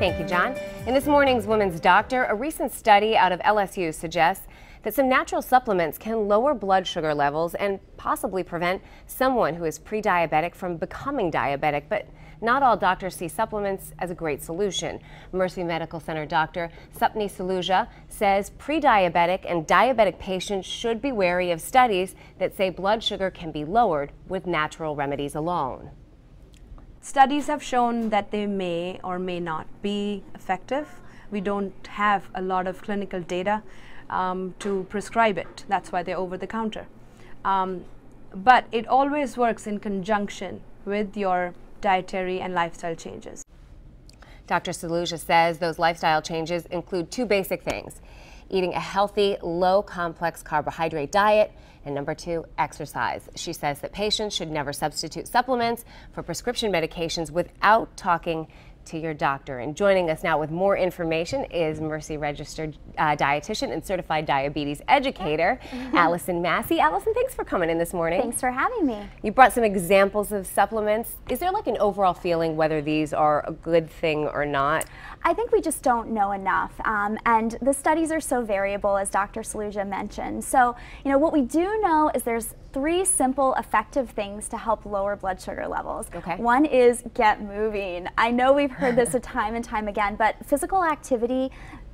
Thank you, John. In this morning's Women's Doctor, a recent study out of LSU suggests that some natural supplements can lower blood sugar levels and possibly prevent someone who is pre-diabetic from becoming diabetic, but not all doctors see supplements as a great solution. Mercy Medical Center doctor Sapni Saluja says pre-diabetic and diabetic patients should be wary of studies that say blood sugar can be lowered with natural remedies alone. Studies have shown that they may or may not be effective. We don't have a lot of clinical data um, to prescribe it. That's why they're over the counter. Um, but it always works in conjunction with your dietary and lifestyle changes. Dr. Saluja says those lifestyle changes include two basic things eating a healthy, low complex carbohydrate diet, and number two, exercise. She says that patients should never substitute supplements for prescription medications without talking to your doctor. And joining us now with more information is Mercy registered uh, dietitian and certified diabetes educator, mm -hmm. Alison Massey. Alison, thanks for coming in this morning. Thanks for having me. You brought some examples of supplements. Is there like an overall feeling whether these are a good thing or not? I think we just don't know enough. Um, and the studies are so variable, as Dr. Saluja mentioned. So, you know, what we do know is there's three simple, effective things to help lower blood sugar levels. Okay. One is get moving. I know we've heard this a time and time again, but physical activity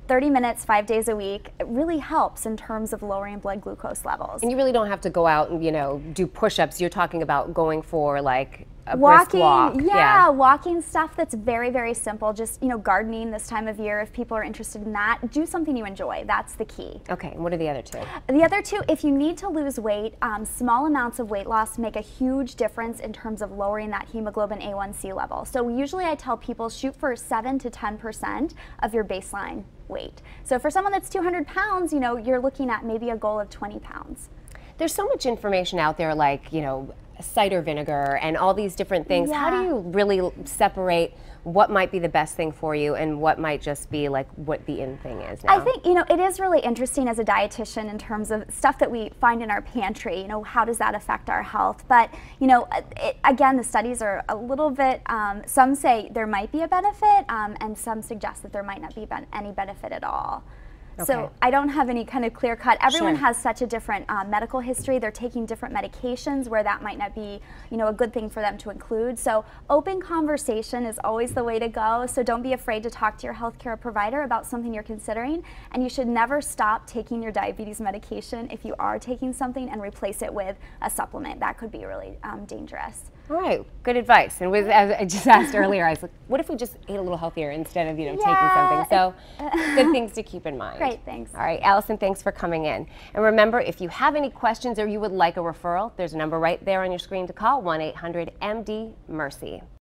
30 minutes, five days a week, it really helps in terms of lowering blood glucose levels. And you really don't have to go out and, you know, do push-ups. You're talking about going for like walking, walk. yeah, yeah, walking stuff that's very, very simple. Just, you know, gardening this time of year, if people are interested in that, do something you enjoy. That's the key. Okay, what are the other two? The other two, if you need to lose weight, um, small amounts of weight loss make a huge difference in terms of lowering that hemoglobin A1C level. So usually I tell people shoot for 7 to 10% of your baseline weight. So for someone that's 200 pounds, you know, you're looking at maybe a goal of 20 pounds. There's so much information out there like, you know, cider vinegar and all these different things. Yeah. How do you really separate what might be the best thing for you and what might just be like what the in thing is now? I think, you know, it is really interesting as a dietitian in terms of stuff that we find in our pantry, you know, how does that affect our health? But, you know, it, again, the studies are a little bit, um, some say there might be a benefit um, and some suggest that there might not be any benefit at all. Okay. So I don't have any kind of clear cut. Everyone sure. has such a different uh, medical history. They're taking different medications where that might not be, you know, a good thing for them to include. So open conversation is always the way to go. So don't be afraid to talk to your healthcare provider about something you're considering. And you should never stop taking your diabetes medication if you are taking something and replace it with a supplement. That could be really um, dangerous. All right, good advice. And with, as I just asked earlier, I was like, what if we just ate a little healthier instead of, you know, yeah. taking something? So good things to keep in mind. Great, thanks. All right, Alison, thanks for coming in. And remember, if you have any questions or you would like a referral, there's a number right there on your screen to call, 1-800-MD-MERCY.